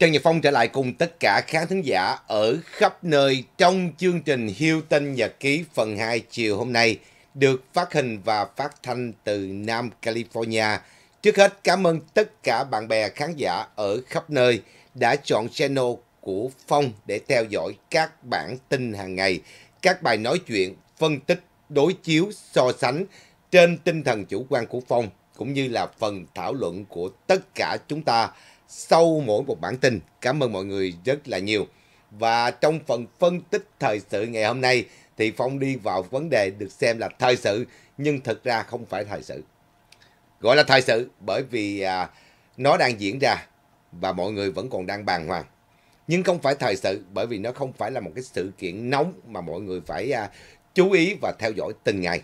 Trần Nhật Phong trở lại cùng tất cả khán thính giả ở khắp nơi trong chương trình Hilton Nhật Ký phần 2 chiều hôm nay được phát hình và phát thanh từ Nam California. Trước hết cảm ơn tất cả bạn bè khán giả ở khắp nơi đã chọn channel của Phong để theo dõi các bản tin hàng ngày, các bài nói chuyện, phân tích, đối chiếu, so sánh trên tinh thần chủ quan của Phong cũng như là phần thảo luận của tất cả chúng ta sau mỗi một bản tin. Cảm ơn mọi người rất là nhiều. Và trong phần phân tích thời sự ngày hôm nay thì Phong đi vào vấn đề được xem là thời sự nhưng thực ra không phải thời sự. Gọi là thời sự bởi vì à, nó đang diễn ra và mọi người vẫn còn đang bàng hoàng. Nhưng không phải thời sự bởi vì nó không phải là một cái sự kiện nóng mà mọi người phải à, chú ý và theo dõi từng ngày.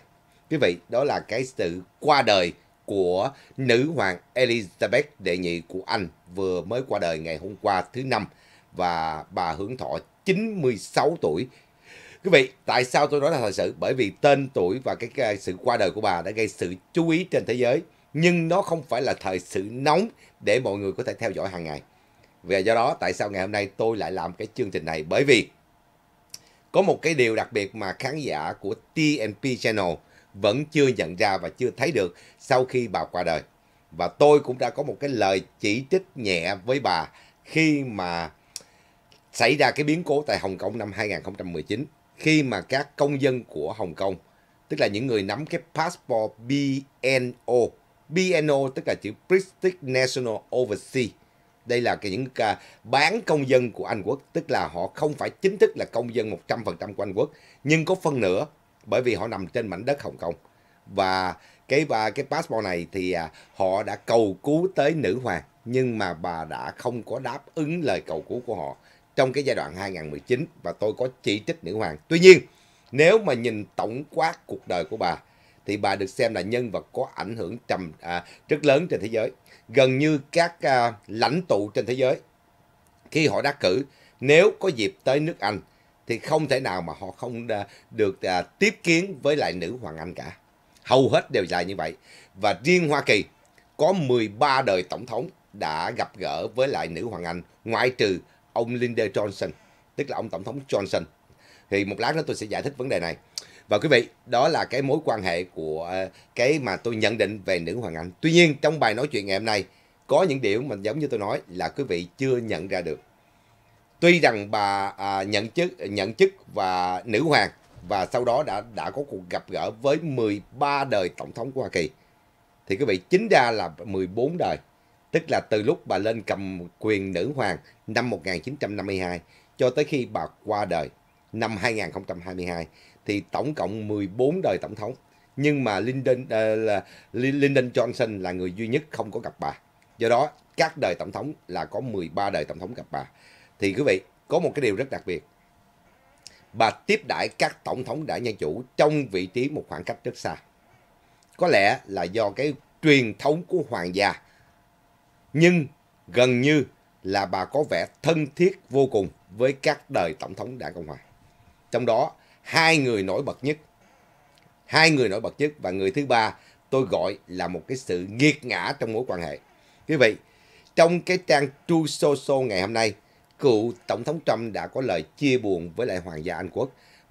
Quý vị, đó là cái sự qua đời của nữ hoàng Elizabeth đệ nhị của Anh vừa mới qua đời ngày hôm qua thứ năm và bà hưởng thọ 96 tuổi. Quý vị, tại sao tôi nói là thời sự? Bởi vì tên tuổi và cái, cái sự qua đời của bà đã gây sự chú ý trên thế giới. Nhưng nó không phải là thời sự nóng để mọi người có thể theo dõi hàng ngày. Và do đó, tại sao ngày hôm nay tôi lại làm cái chương trình này? Bởi vì có một cái điều đặc biệt mà khán giả của TNP Channel vẫn chưa nhận ra và chưa thấy được sau khi bà qua đời. Và tôi cũng đã có một cái lời chỉ trích nhẹ với bà khi mà xảy ra cái biến cố tại Hồng Kông năm 2019 khi mà các công dân của Hồng Kông, tức là những người nắm cái passport BNO BNO tức là chữ British National Overseas đây là cái những cái bán công dân của Anh quốc, tức là họ không phải chính thức là công dân 100% của Anh quốc, nhưng có phân nửa bởi vì họ nằm trên mảnh đất Hồng Kông và cái và cái passport này thì à, họ đã cầu cứu tới nữ hoàng nhưng mà bà đã không có đáp ứng lời cầu cứu của họ trong cái giai đoạn 2019 và tôi có chỉ trích nữ hoàng. Tuy nhiên, nếu mà nhìn tổng quát cuộc đời của bà thì bà được xem là nhân vật có ảnh hưởng trầm à, rất lớn trên thế giới. Gần như các à, lãnh tụ trên thế giới khi họ đắc cử nếu có dịp tới nước Anh thì không thể nào mà họ không được à, tiếp kiến với lại nữ hoàng Anh cả. Hầu hết đều là như vậy. Và riêng Hoa Kỳ có 13 đời tổng thống đã gặp gỡ với lại nữ hoàng Anh ngoại trừ ông Lyndon Johnson, tức là ông tổng thống Johnson. Thì một lát nữa tôi sẽ giải thích vấn đề này. Và quý vị, đó là cái mối quan hệ của à, cái mà tôi nhận định về nữ hoàng Anh. Tuy nhiên trong bài nói chuyện ngày hôm nay có những điểm mà giống như tôi nói là quý vị chưa nhận ra được. Tuy rằng bà à, nhận chức nhận chức và nữ hoàng và sau đó đã đã có cuộc gặp gỡ với 13 đời tổng thống của Hoa Kỳ. Thì quý vị chính ra là 14 đời. Tức là từ lúc bà lên cầm quyền nữ hoàng năm 1952 cho tới khi bà qua đời năm 2022 thì tổng cộng 14 đời tổng thống. Nhưng mà Lyndon, uh, là, Lyndon Johnson là người duy nhất không có gặp bà. Do đó các đời tổng thống là có 13 đời tổng thống gặp bà. Thì quý vị có một cái điều rất đặc biệt. Bà tiếp đãi các tổng thống đã nhân chủ trong vị trí một khoảng cách rất xa. Có lẽ là do cái truyền thống của hoàng gia. Nhưng gần như là bà có vẻ thân thiết vô cùng với các đời tổng thống đảng Cộng Hòa. Trong đó, hai người nổi bật nhất, hai người nổi bật nhất và người thứ ba tôi gọi là một cái sự nghiệt ngã trong mối quan hệ. Quý vị, trong cái trang True Social ngày hôm nay, cựu Tổng thống Trump đã có lời chia buồn với lại Hoàng gia Anh Quốc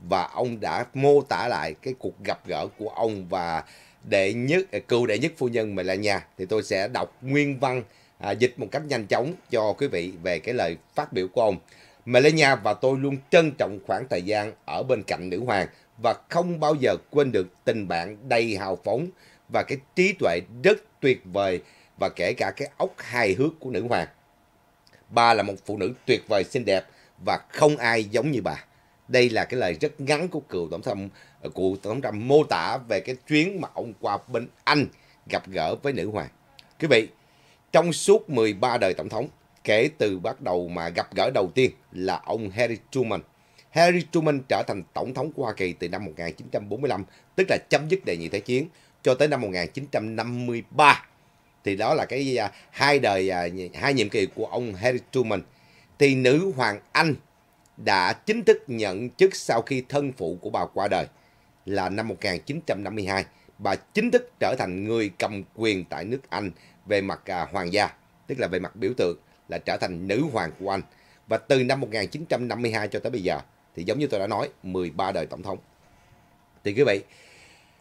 và ông đã mô tả lại cái cuộc gặp gỡ của ông và đệ nhất à, cựu đệ nhất phu nhân Melania thì tôi sẽ đọc nguyên văn à, dịch một cách nhanh chóng cho quý vị về cái lời phát biểu của ông. Melania và tôi luôn trân trọng khoảng thời gian ở bên cạnh nữ hoàng và không bao giờ quên được tình bạn đầy hào phóng và cái trí tuệ rất tuyệt vời và kể cả cái óc hài hước của nữ hoàng. Bà là một phụ nữ tuyệt vời xinh đẹp và không ai giống như bà. Đây là cái lời rất ngắn của cựu tổng thống ờ, của tổng thống mô tả về cái chuyến mà ông qua bên Anh gặp gỡ với nữ hoàng. Quý vị, trong suốt 13 đời tổng thống, kể từ bắt đầu mà gặp gỡ đầu tiên là ông Harry Truman. Harry Truman trở thành tổng thống của Hoa Kỳ từ năm 1945, tức là chấm dứt đề nhị thế chiến, cho tới năm 1953. Thì đó là cái uh, hai đời uh, hai nhiệm kỳ của ông Harry Truman. Thì nữ hoàng Anh đã chính thức nhận chức sau khi thân phụ của bà qua đời là năm 1952. Bà chính thức trở thành người cầm quyền tại nước Anh về mặt uh, hoàng gia, tức là về mặt biểu tượng là trở thành nữ hoàng của Anh. Và từ năm 1952 cho tới bây giờ thì giống như tôi đã nói 13 đời tổng thống. Thì quý vị,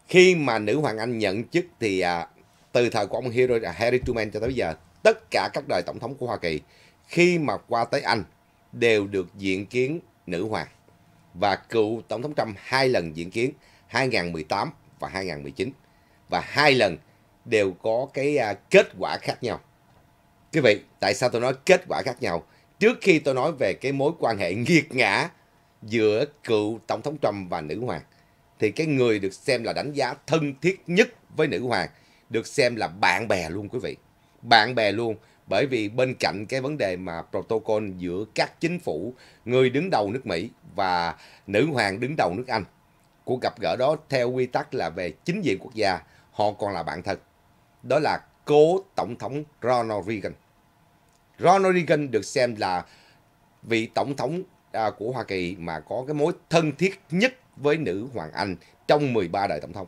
khi mà nữ hoàng Anh nhận chức thì à, từ thời của ông Harry, Harry Truman cho tới bây giờ, tất cả các đời tổng thống của Hoa Kỳ khi mà qua tới Anh đều được diện kiến nữ hoàng. Và cựu tổng thống Trump hai lần diện kiến 2018 và 2019 và hai lần đều có cái à, kết quả khác nhau. Quý vị, tại sao tôi nói kết quả khác nhau? Trước khi tôi nói về cái mối quan hệ nghiệt ngã giữa cựu tổng thống Trump và nữ hoàng thì cái người được xem là đánh giá thân thiết nhất với nữ hoàng được xem là bạn bè luôn quý vị. Bạn bè luôn bởi vì bên cạnh cái vấn đề mà protocol giữa các chính phủ, người đứng đầu nước Mỹ và nữ hoàng đứng đầu nước Anh. Cuộc gặp gỡ đó theo quy tắc là về chính diện quốc gia, họ còn là bạn thân. Đó là cố tổng thống Ronald Reagan. Ronald Reagan được xem là vị tổng thống à, của Hoa Kỳ mà có cái mối thân thiết nhất với nữ hoàng Anh trong 13 đời tổng thống.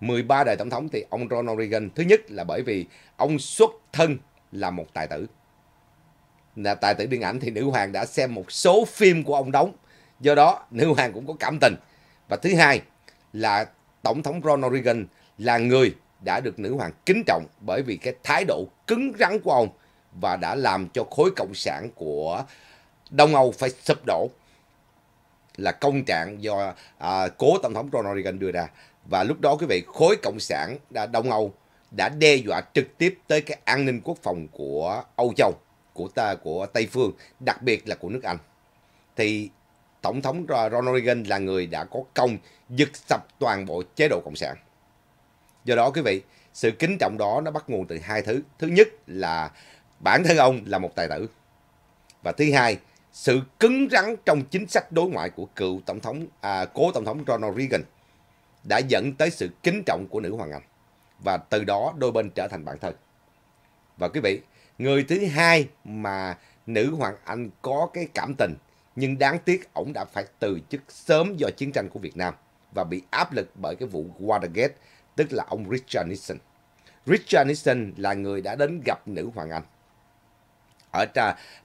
13 đời tổng thống thì ông Ronald Reagan thứ nhất là bởi vì ông xuất thân là một tài tử. Là tài tử điện ảnh thì nữ hoàng đã xem một số phim của ông đóng. Do đó nữ hoàng cũng có cảm tình. Và thứ hai là tổng thống Ronald Reagan là người đã được nữ hoàng kính trọng bởi vì cái thái độ cứng rắn của ông và đã làm cho khối cộng sản của Đông Âu phải sụp đổ là công trạng do à, cố tổng thống Ronald Reagan đưa ra và lúc đó quý vị khối cộng sản đã Đông Âu đã đe dọa trực tiếp tới cái an ninh quốc phòng của Âu Châu của ta của Tây phương đặc biệt là của nước Anh. Thì tổng thống Ronald Reagan là người đã có công giật sập toàn bộ chế độ cộng sản. Do đó quý vị sự kính trọng đó nó bắt nguồn từ hai thứ. Thứ nhất là bản thân ông là một tài tử. Và thứ hai sự cứng rắn trong chính sách đối ngoại của cựu tổng thống à, cố tổng thống Ronald Reagan đã dẫn tới sự kính trọng của nữ hoàng Anh và từ đó đôi bên trở thành bạn thân. Và quý vị, người thứ hai mà nữ hoàng Anh có cái cảm tình nhưng đáng tiếc ổng đã phải từ chức sớm do chiến tranh của Việt Nam và bị áp lực bởi cái vụ Watergate, tức là ông Richard Nixon. Richard Nixon là người đã đến gặp nữ hoàng Anh ở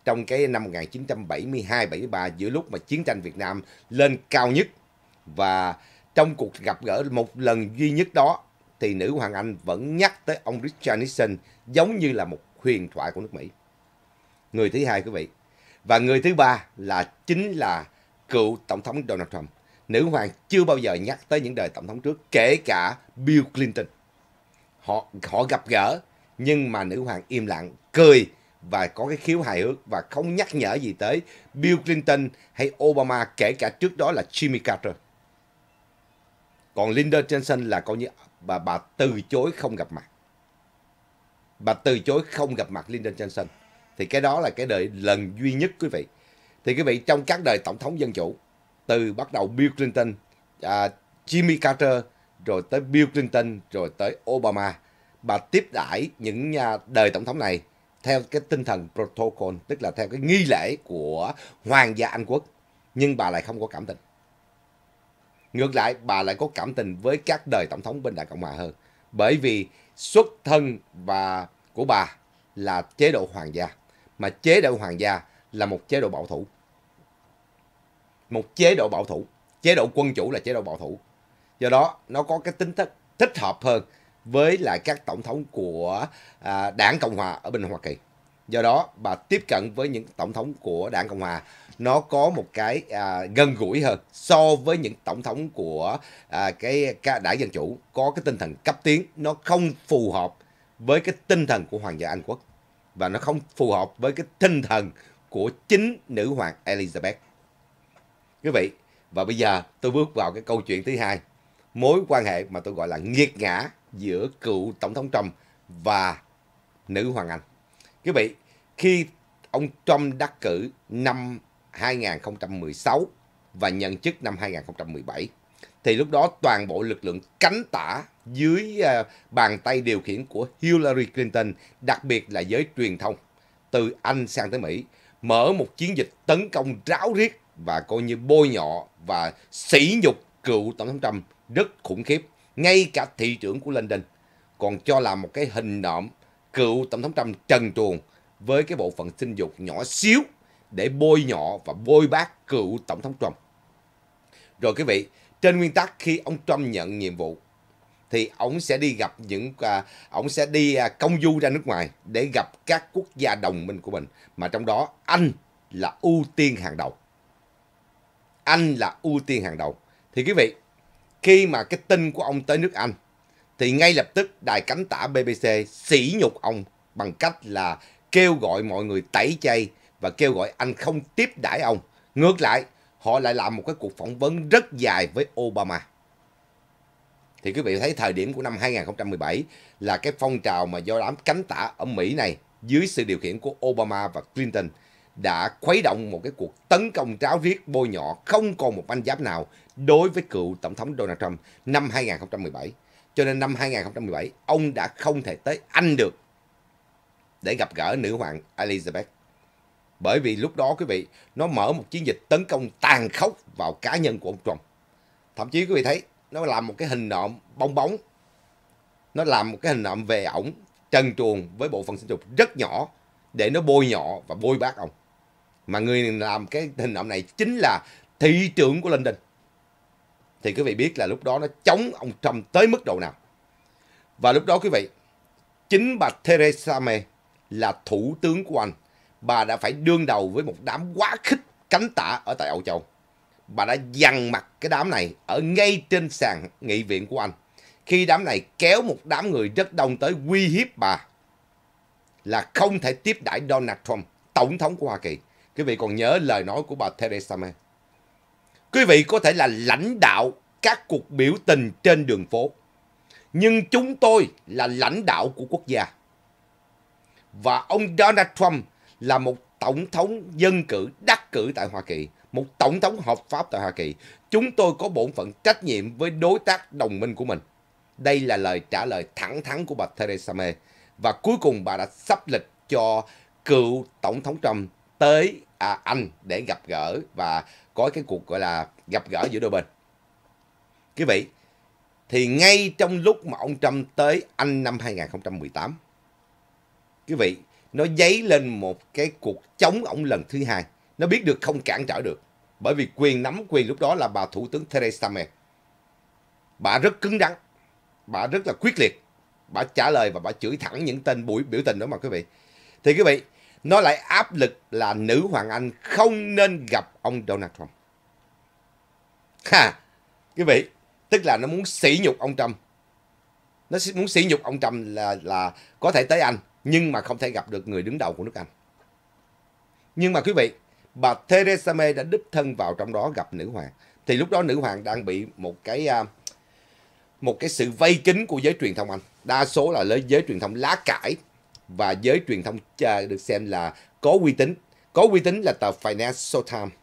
trong cái năm 1972-73 giữa lúc mà chiến tranh Việt Nam lên cao nhất và trong cuộc gặp gỡ một lần duy nhất đó thì nữ hoàng Anh vẫn nhắc tới ông Richard Nixon giống như là một huyền thoại của nước Mỹ. Người thứ hai quý vị. Và người thứ ba là chính là cựu tổng thống Donald Trump. Nữ hoàng chưa bao giờ nhắc tới những đời tổng thống trước, kể cả Bill Clinton. Họ họ gặp gỡ nhưng mà nữ hoàng im lặng, cười và có cái khiếu hài hước và không nhắc nhở gì tới Bill Clinton hay Obama kể cả trước đó là Jimmy Carter. Còn Linda Johnson là coi như bà bà từ chối không gặp mặt. Bà từ chối không gặp mặt Lyndon Johnson. Thì cái đó là cái đời lần duy nhất quý vị. Thì quý vị trong các đời tổng thống dân chủ từ bắt đầu Bill Clinton, à, Jimmy Carter rồi tới Bill Clinton rồi tới Obama bà tiếp đãi những nhà đời tổng thống này theo cái tinh thần protocol tức là theo cái nghi lễ của hoàng gia Anh quốc nhưng bà lại không có cảm tình ngược lại bà lại có cảm tình với các đời tổng thống bên đảng cộng hòa hơn. Bởi vì xuất thân và của bà là chế độ hoàng gia mà chế độ hoàng gia là một chế độ bảo thủ. Một chế độ bảo thủ. Chế độ quân chủ là chế độ bảo thủ. Do đó nó có cái tính thích thích hợp hơn với lại các tổng thống của à, đảng Cộng Hòa ở bên Hoa Kỳ. Do đó bà tiếp cận với những tổng thống của đảng Cộng Hòa nó có một cái à, gần gũi hơn so với những tổng thống của à, cái, cái đảng Dân Chủ có cái tinh thần cấp tiến nó không phù hợp với cái tinh thần của Hoàng gia Anh Quốc và nó không phù hợp với cái tinh thần của chính nữ hoàng Elizabeth. Quý vị, và bây giờ tôi bước vào cái câu chuyện thứ hai mối quan hệ mà tôi gọi là nghiệt ngã giữa cựu Tổng thống Trump và nữ Hoàng Anh. Quý vị, khi ông Trump đắc cử năm 2016 và nhận chức năm 2017, thì lúc đó toàn bộ lực lượng cánh tả dưới à, bàn tay điều khiển của Hillary Clinton, đặc biệt là giới truyền thông, từ Anh sang tới Mỹ, mở một chiến dịch tấn công ráo riết và coi như bôi nhọ và sỉ nhục cựu Tổng thống Trump rất khủng khiếp ngay cả thị trưởng của London còn cho làm một cái hình nộm cựu tổng thống Trump trần truồng với cái bộ phận sinh dục nhỏ xíu để bôi nhọ và bôi bác cựu Tổng thống Trump. Rồi quý vị, trên nguyên tắc khi ông Trump nhận nhiệm vụ thì ông sẽ đi gặp những à, ông sẽ đi à, công du ra nước ngoài để gặp các quốc gia đồng minh của mình mà trong đó Anh là ưu tiên hàng đầu. Anh là ưu tiên hàng đầu. Thì quý vị, khi mà cái tin của ông tới nước Anh thì ngay lập tức đài cánh tả BBC sỉ nhục ông bằng cách là kêu gọi mọi người tẩy chay và kêu gọi anh không tiếp đãi ông. Ngược lại, họ lại làm một cái cuộc phỏng vấn rất dài với Obama. Thì quý vị thấy thời điểm của năm 2017 là cái phong trào mà do đám cánh tả ở Mỹ này dưới sự điều khiển của Obama và Clinton đã khuấy động một cái cuộc tấn công tráo riết bôi nhọ không còn một banh giáp nào đối với cựu Tổng thống Donald Trump năm 2017. Cho nên năm 2017, ông đã không thể tới Anh được để gặp gỡ nữ hoàng Elizabeth. Bởi vì lúc đó quý vị, nó mở một chiến dịch tấn công tàn khốc vào cá nhân của ông Trump. Thậm chí quý vị thấy, nó làm một cái hình nộm bong bóng. Nó làm một cái hình nộm về ổng, trần truồng với bộ phận sinh dục rất nhỏ để nó bôi nhọ và bôi bác ông. Mà người làm cái hình nộm này chính là thị trưởng của London thì quý vị biết là lúc đó nó chống ông Trump tới mức độ nào. Và lúc đó quý vị, chính bà Theresa May là thủ tướng của anh, bà đã phải đương đầu với một đám quá khích cánh tả ở tại Âu Châu. Bà đã dằn mặt cái đám này ở ngay trên sàn nghị viện của anh. Khi đám này kéo một đám người rất đông tới uy hiếp bà là không thể tiếp đãi Donald Trump, tổng thống của Hoa Kỳ. Quý vị còn nhớ lời nói của bà Theresa May. Quý vị có thể là lãnh đạo các cuộc biểu tình trên đường phố. Nhưng chúng tôi là lãnh đạo của quốc gia. Và ông Donald Trump là một tổng thống dân cử đắc cử tại Hoa Kỳ, một tổng thống hợp pháp tại Hoa Kỳ. Chúng tôi có bổn phận trách nhiệm với đối tác đồng minh của mình. Đây là lời trả lời thẳng thắn của bà Theresa May. Và cuối cùng bà đã sắp lịch cho cựu tổng thống Trump tới à, Anh để gặp gỡ và có cái cuộc gọi là gặp gỡ giữa đôi bên. Quý vị, thì ngay trong lúc mà ông Trump tới Anh năm 2018, quý vị, nó dấy lên một cái cuộc chống ông lần thứ hai. Nó biết được không cản trở được. Bởi vì quyền nắm quyền lúc đó là bà Thủ tướng Theresa May. Bà rất cứng rắn. Bà rất là quyết liệt. Bà trả lời và bà chửi thẳng những tên buổi biểu tình đó mà quý vị. Thì quý vị, nó lại áp lực là nữ hoàng Anh không nên gặp ông Donald Trump. Ha, quý vị, tức là nó muốn sỉ nhục ông Trump. Nó muốn sỉ nhục ông Trump là là có thể tới Anh, nhưng mà không thể gặp được người đứng đầu của nước Anh. Nhưng mà quý vị, bà Theresa May đã đích thân vào trong đó gặp nữ hoàng. Thì lúc đó nữ hoàng đang bị một cái à, một cái sự vây kín của giới truyền thông Anh. Đa số là giới truyền thông lá cải và giới truyền thông được xem là có uy tín. Có uy tín là tờ Financial Times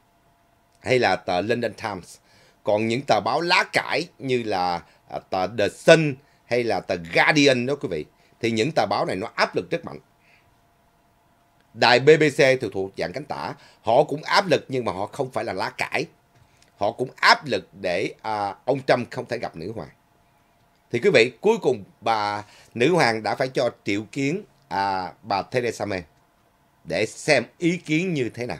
hay là tờ London Times. Còn những tờ báo lá cải như là à, tờ The Sun hay là tờ Guardian đó quý vị, thì những tờ báo này nó áp lực rất mạnh. Đài BBC thuộc thuộc dạng cánh tả, họ cũng áp lực nhưng mà họ không phải là lá cải. Họ cũng áp lực để à, ông Trump không thể gặp nữ hoàng. Thì quý vị, cuối cùng bà nữ hoàng đã phải cho triệu kiến à, bà Theresa May để xem ý kiến như thế nào.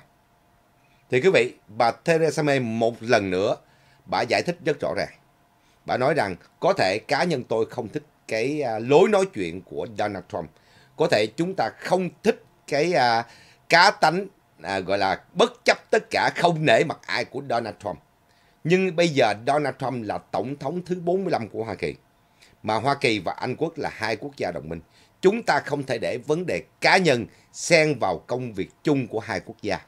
Thì quý vị, bà Theresa May một lần nữa, bà giải thích rất rõ ràng. Bà nói rằng có thể cá nhân tôi không thích cái à, lối nói chuyện của Donald Trump. Có thể chúng ta không thích cái à, cá tánh à, gọi là bất chấp tất cả không nể mặt ai của Donald Trump. Nhưng bây giờ Donald Trump là tổng thống thứ 45 của Hoa Kỳ. Mà Hoa Kỳ và Anh Quốc là hai quốc gia đồng minh. Chúng ta không thể để vấn đề cá nhân xen vào công việc chung của hai quốc gia.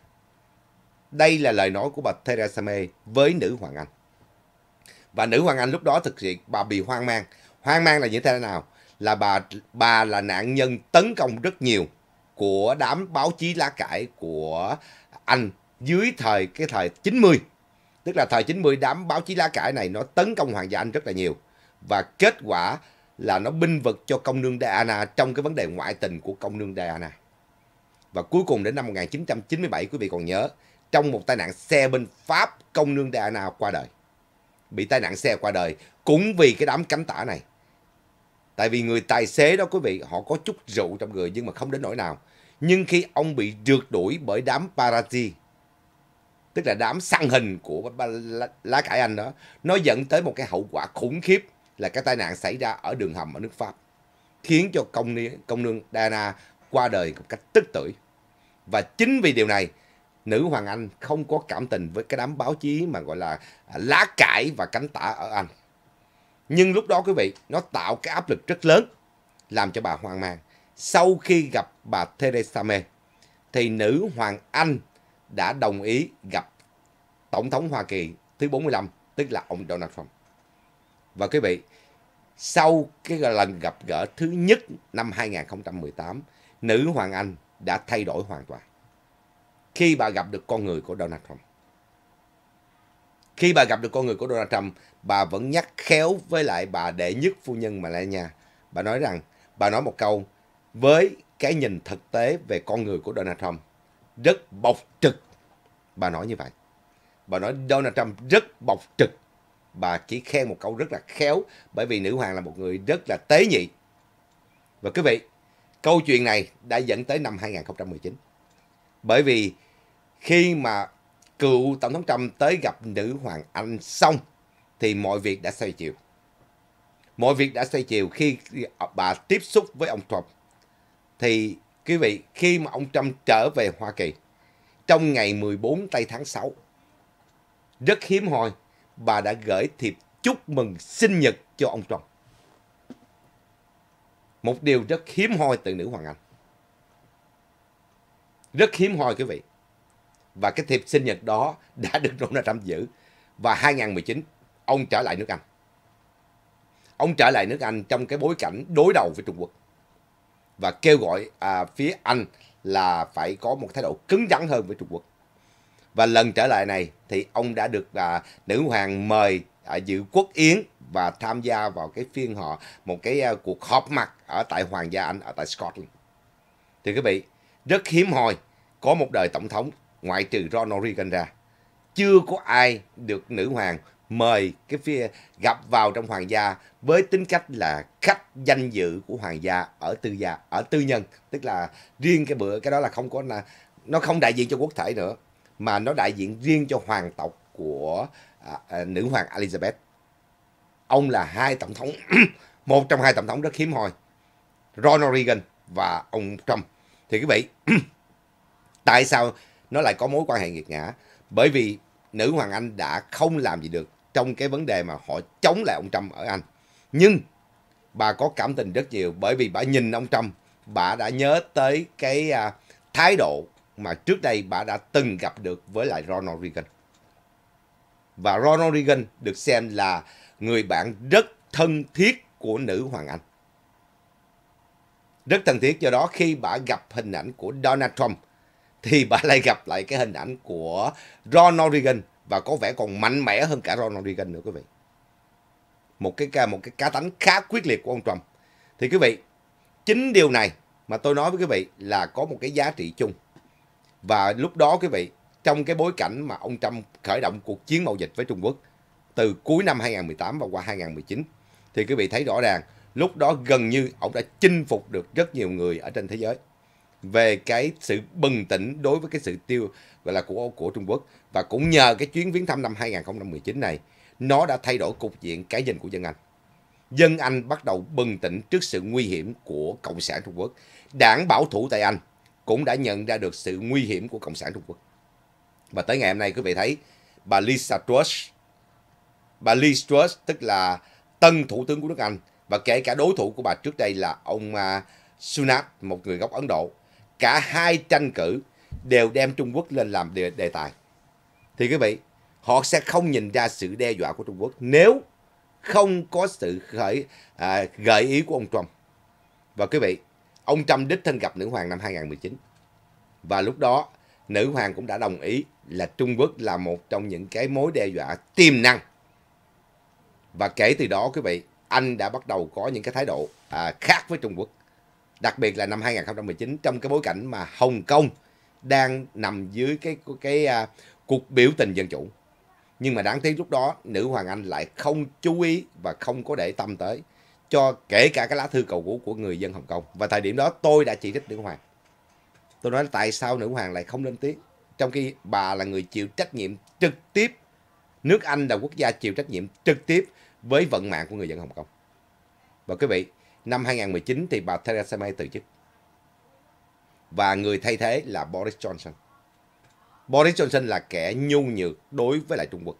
Đây là lời nói của bà Theresa May với nữ hoàng Anh. Và nữ hoàng Anh lúc đó thực sự bà bị hoang mang. Hoang mang là như thế nào? Là bà bà là nạn nhân tấn công rất nhiều của đám báo chí lá cải của Anh dưới thời cái thời 90. Tức là thời 90 đám báo chí lá cải này nó tấn công hoàng gia Anh rất là nhiều. Và kết quả là nó binh vực cho công nương Diana trong cái vấn đề ngoại tình của công nương Diana. Và cuối cùng đến năm 1997 quý vị còn nhớ, trong một tai nạn xe bên Pháp, công nương Diana qua đời. Bị tai nạn xe qua đời cũng vì cái đám cánh tả này. Tại vì người tài xế đó quý vị, họ có chút rượu trong người nhưng mà không đến nỗi nào. Nhưng khi ông bị rượt đuổi bởi đám Parati, tức là đám săn hình của lá cải Anh đó, nó dẫn tới một cái hậu quả khủng khiếp là cái tai nạn xảy ra ở đường hầm ở nước Pháp, khiến cho công, công nương Diana qua đời một cách tức tưởi. Và chính vì điều này, nữ hoàng Anh không có cảm tình với cái đám báo chí mà gọi là à, lá cải và cánh tả ở Anh. Nhưng lúc đó quý vị, nó tạo cái áp lực rất lớn, làm cho bà hoang mang. Sau khi gặp bà Theresa May, thì nữ hoàng Anh đã đồng ý gặp Tổng thống Hoa Kỳ thứ 45, tức là ông Donald Trump. Và quý vị, sau cái lần gặp gỡ thứ nhất năm 2018, nữ hoàng Anh đã thay đổi hoàn toàn. Khi bà gặp được con người của Donald Trump. Khi bà gặp được con người của Donald Trump, bà vẫn nhắc khéo với lại bà đệ nhất phu nhân Melania. Bà nói rằng, bà nói một câu, với cái nhìn thực tế về con người của Donald Trump, rất bộc trực. Bà nói như vậy. Bà nói Donald Trump rất bộc trực. Bà chỉ khen một câu rất là khéo bởi vì nữ hoàng là một người rất là tế nhị. Và quý vị, câu chuyện này đã dẫn tới năm 2019. Bởi vì khi mà cựu Tổng thống Trump tới gặp nữ hoàng Anh xong thì mọi việc đã xoay chiều. Mọi việc đã xoay chiều khi bà tiếp xúc với ông Trump. Thì quý vị, khi mà ông Trump trở về Hoa Kỳ trong ngày 14 tây tháng 6, rất hiếm hoi, bà đã gửi thiệp chúc mừng sinh nhật cho ông Trump. Một điều rất hiếm hoi từ nữ hoàng Anh. Rất hiếm hoi quý vị. Và cái thiệp sinh nhật đó đã được Donald Trump giữ. Và 2019, ông trở lại nước Anh. Ông trở lại nước Anh trong cái bối cảnh đối đầu với Trung Quốc. Và kêu gọi à, phía Anh là phải có một thái độ cứng rắn hơn với Trung Quốc. Và lần trở lại này thì ông đã được à, nữ hoàng mời à, dự quốc yến và tham gia vào cái phiên họ một cái à, cuộc họp mặt ở tại Hoàng gia Anh ở tại Scotland. Thì quý vị, rất hiếm hoi có một đời tổng thống ngoại trừ Ronald Reagan ra. Chưa có ai được nữ hoàng mời cái phía gặp vào trong hoàng gia với tính cách là khách danh dự của hoàng gia ở tư gia ở tư nhân tức là riêng cái bữa cái đó là không có là nó không đại diện cho quốc thể nữa mà nó đại diện riêng cho hoàng tộc của à, à, nữ hoàng Elizabeth ông là hai tổng thống một trong hai tổng thống rất hiếm hoi Ronald Reagan và ông Trump thì quý vị tại sao nó lại có mối quan hệ nghiệt ngã. Bởi vì nữ hoàng Anh đã không làm gì được trong cái vấn đề mà họ chống lại ông Trump ở Anh. Nhưng bà có cảm tình rất nhiều bởi vì bà nhìn ông Trump bà đã nhớ tới cái uh, thái độ mà trước đây bà đã từng gặp được với lại Ronald Reagan. Và Ronald Reagan được xem là người bạn rất thân thiết của nữ hoàng Anh. Rất thân thiết. Do đó khi bà gặp hình ảnh của Donald Trump thì bà lại gặp lại cái hình ảnh của Ronald Reagan và có vẻ còn mạnh mẽ hơn cả Ronald Reagan nữa quý vị. Một cái ca, một cái cá tánh khá quyết liệt của ông Trump. Thì quý vị, chính điều này mà tôi nói với quý vị là có một cái giá trị chung. Và lúc đó quý vị, trong cái bối cảnh mà ông Trump khởi động cuộc chiến mậu dịch với Trung Quốc từ cuối năm 2018 và qua 2019 thì quý vị thấy rõ ràng lúc đó gần như ông đã chinh phục được rất nhiều người ở trên thế giới về cái sự bừng tỉnh đối với cái sự tiêu gọi là của của Trung Quốc và cũng nhờ cái chuyến viếng thăm năm 2019 này nó đã thay đổi cục diện cái nhìn của dân Anh. Dân Anh bắt đầu bừng tỉnh trước sự nguy hiểm của Cộng sản Trung Quốc. Đảng bảo thủ tại Anh cũng đã nhận ra được sự nguy hiểm của Cộng sản Trung Quốc. Và tới ngày hôm nay quý vị thấy bà Lisa Truss, bà Liz Truss tức là tân thủ tướng của nước Anh và kể cả đối thủ của bà trước đây là ông à, Sunak, một người gốc Ấn Độ. Cả hai tranh cử đều đem Trung Quốc lên làm đề, đề tài. Thì quý vị, họ sẽ không nhìn ra sự đe dọa của Trung Quốc nếu không có sự khởi à, gợi ý của ông Trump. Và quý vị, ông Trump đích thân gặp nữ hoàng năm 2019. Và lúc đó, nữ hoàng cũng đã đồng ý là Trung Quốc là một trong những cái mối đe dọa tiềm năng. Và kể từ đó quý vị, Anh đã bắt đầu có những cái thái độ à, khác với Trung Quốc. Đặc biệt là năm 2019 trong cái bối cảnh mà Hồng Kông đang nằm dưới cái cái uh, cuộc biểu tình dân chủ. Nhưng mà đáng tiếc lúc đó nữ hoàng Anh lại không chú ý và không có để tâm tới cho kể cả cái lá thư cầu cứu của người dân Hồng Kông. Và thời điểm đó tôi đã chỉ trích nữ hoàng. Tôi nói tại sao nữ hoàng lại không lên tiếng? Trong khi bà là người chịu trách nhiệm trực tiếp, nước Anh là quốc gia chịu trách nhiệm trực tiếp với vận mạng của người dân Hồng Kông. Và quý vị, năm 2019 thì bà Theresa May từ chức. Và người thay thế là Boris Johnson. Boris Johnson là kẻ nhu nhược đối với lại Trung Quốc.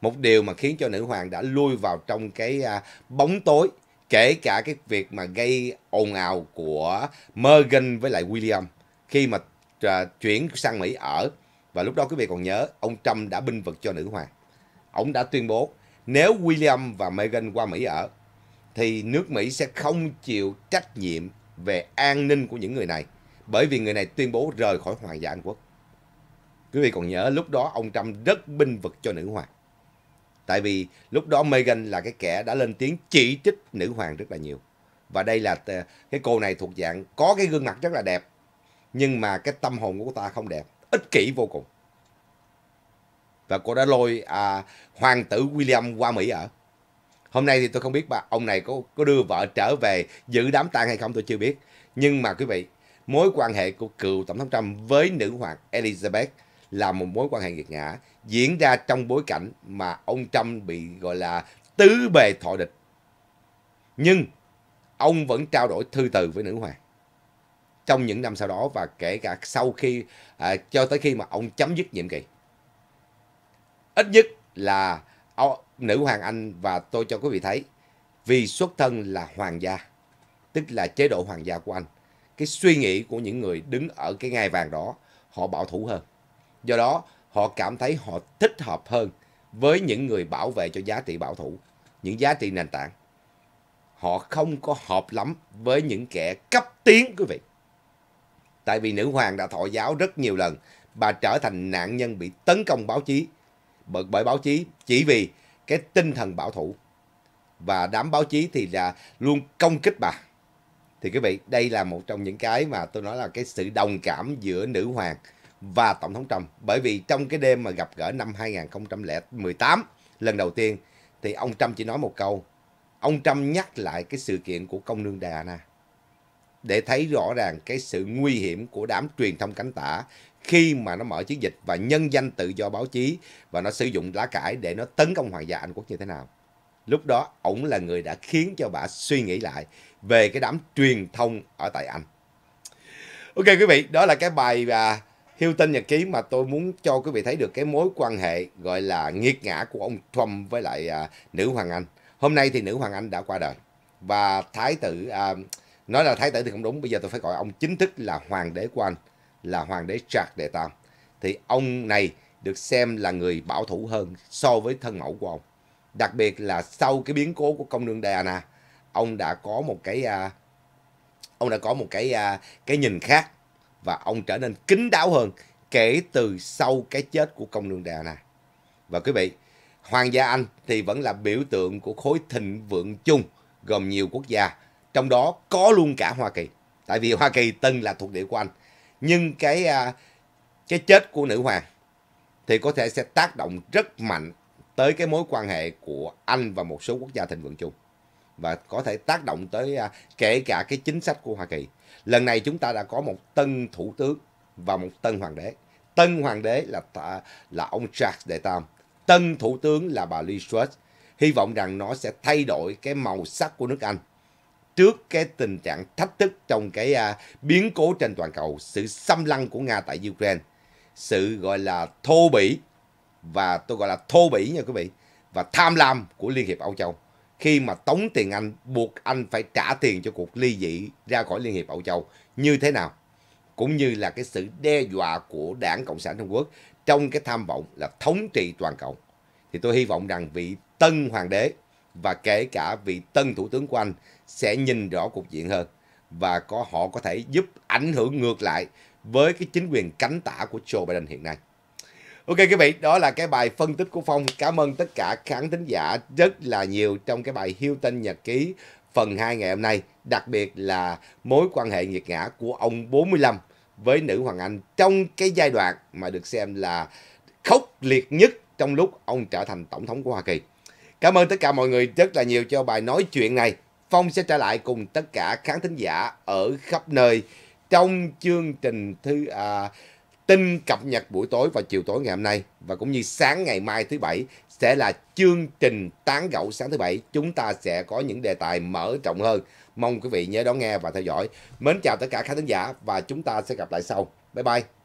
Một điều mà khiến cho nữ hoàng đã lui vào trong cái à, bóng tối, kể cả cái việc mà gây ồn ào của Meghan với lại William khi mà à, chuyển sang Mỹ ở. Và lúc đó quý vị còn nhớ, ông Trump đã binh vực cho nữ hoàng. Ông đã tuyên bố nếu William và Meghan qua Mỹ ở thì nước Mỹ sẽ không chịu trách nhiệm về an ninh của những người này bởi vì người này tuyên bố rời khỏi Hoàng gia Anh Quốc. Quý vị còn nhớ lúc đó ông Trump rất binh vực cho nữ hoàng. Tại vì lúc đó Meghan là cái kẻ đã lên tiếng chỉ trích nữ hoàng rất là nhiều. Và đây là ờ, cái cô này thuộc dạng có cái gương mặt rất là đẹp. Nhưng mà cái tâm hồn của cô ta không đẹp. Ích kỷ vô cùng. Và cô đã lôi à, hoàng tử William qua Mỹ ở. Hôm nay thì tôi không biết bà ông này có, có đưa vợ trở về giữ đám tang hay không tôi chưa biết. Nhưng mà quý vị, mối quan hệ của cựu Tổng thống Trump với nữ hoàng Elizabeth là một mối quan hệ nghiệt ngã diễn ra trong bối cảnh mà ông Trump bị gọi là tứ bề thọ địch. Nhưng ông vẫn trao đổi thư từ với nữ hoàng trong những năm sau đó và kể cả sau khi à, cho tới khi mà ông chấm dứt nhiệm kỳ. Ít nhất là nữ hoàng Anh và tôi cho quý vị thấy vì xuất thân là hoàng gia, tức là chế độ hoàng gia của Anh. Cái suy nghĩ của những người đứng ở cái ngai vàng đó, họ bảo thủ hơn. Do đó, họ cảm thấy họ thích hợp hơn với những người bảo vệ cho giá trị bảo thủ, những giá trị nền tảng. Họ không có hợp lắm với những kẻ cấp tiến quý vị. Tại vì nữ hoàng đã thọ giáo rất nhiều lần, bà trở thành nạn nhân bị tấn công báo chí bởi, bởi báo chí chỉ vì cái tinh thần bảo thủ. Và đám báo chí thì là luôn công kích bà. Thì quý vị đây là một trong những cái mà tôi nói là cái sự đồng cảm giữa nữ hoàng và tổng thống Trump. Bởi vì trong cái đêm mà gặp gỡ năm 2018 lần đầu tiên thì ông Trump chỉ nói một câu. Ông Trump nhắc lại cái sự kiện của công nương Diana để thấy rõ ràng cái sự nguy hiểm của đám truyền thông cánh tả khi mà nó mở chiến dịch và nhân danh tự do báo chí và nó sử dụng lá cải để nó tấn công hoàng gia Anh quốc như thế nào. Lúc đó, ổng là người đã khiến cho bà suy nghĩ lại về cái đám truyền thông ở tại Anh. Ok quý vị, đó là cái bài và Hiêu Tinh Nhật Ký mà tôi muốn cho quý vị thấy được cái mối quan hệ gọi là nghiệt ngã của ông Trump với lại à, nữ hoàng Anh. Hôm nay thì nữ hoàng Anh đã qua đời và thái tử à, nói là thái tử thì không đúng, bây giờ tôi phải gọi ông chính thức là hoàng đế của Anh là hoàng đế Charles đệ tam thì ông này được xem là người bảo thủ hơn so với thân mẫu của ông. Đặc biệt là sau cái biến cố của công nương Diana, ông đã có một cái uh, ông đã có một cái uh, cái nhìn khác và ông trở nên kín đáo hơn kể từ sau cái chết của công nương Diana. Và quý vị, Hoàng gia Anh thì vẫn là biểu tượng của khối thịnh vượng chung gồm nhiều quốc gia, trong đó có luôn cả Hoa Kỳ. Tại vì Hoa Kỳ từng là thuộc địa của Anh nhưng cái à, cái chết của nữ hoàng thì có thể sẽ tác động rất mạnh tới cái mối quan hệ của Anh và một số quốc gia thịnh vượng chung và có thể tác động tới à, kể cả cái chính sách của Hoa Kỳ. Lần này chúng ta đã có một tân thủ tướng và một tân hoàng đế. Tân hoàng đế là là ông Charles đệ tam, tân thủ tướng là bà Liz Truss. Hy vọng rằng nó sẽ thay đổi cái màu sắc của nước Anh trước cái tình trạng thách thức trong cái uh, biến cố trên toàn cầu, sự xâm lăng của Nga tại Ukraine, sự gọi là thô bỉ và tôi gọi là thô bỉ nha quý vị và tham lam của Liên hiệp Âu Châu. Khi mà tống tiền Anh buộc anh phải trả tiền cho cuộc ly dị ra khỏi Liên hiệp Âu Châu như thế nào? Cũng như là cái sự đe dọa của đảng Cộng sản Trung Quốc trong cái tham vọng là thống trị toàn cầu. Thì tôi hy vọng rằng vị tân hoàng đế và kể cả vị tân thủ tướng của Anh sẽ nhìn rõ cục diện hơn và có họ có thể giúp ảnh hưởng ngược lại với cái chính quyền cánh tả của Joe Biden hiện nay. Ok quý vị, đó là cái bài phân tích của Phong. Cảm ơn tất cả khán thính giả rất là nhiều trong cái bài Hiếu Tinh Nhật Ký phần 2 ngày hôm nay. Đặc biệt là mối quan hệ nghiệt ngã của ông 45 với nữ Hoàng Anh trong cái giai đoạn mà được xem là khốc liệt nhất trong lúc ông trở thành Tổng thống của Hoa Kỳ. Cảm ơn tất cả mọi người rất là nhiều cho bài nói chuyện này. Phong sẽ trở lại cùng tất cả khán thính giả ở khắp nơi trong chương trình thứ à, tin cập nhật buổi tối và chiều tối ngày hôm nay. Và cũng như sáng ngày mai thứ bảy sẽ là chương trình tán gẫu sáng thứ bảy. Chúng ta sẽ có những đề tài mở rộng hơn. Mong quý vị nhớ đón nghe và theo dõi. Mến chào tất cả khán thính giả và chúng ta sẽ gặp lại sau. Bye bye.